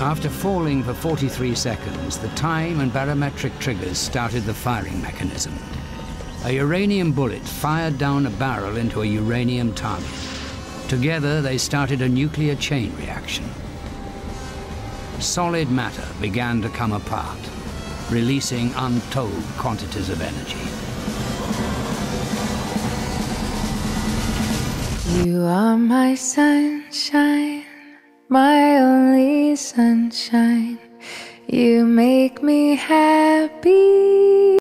After falling for 43 seconds, the time and barometric triggers started the firing mechanism. A uranium bullet fired down a barrel into a uranium target. Together, they started a nuclear chain reaction. Solid matter began to come apart, releasing untold quantities of energy. You are my sunshine, sunshine. You make me happy.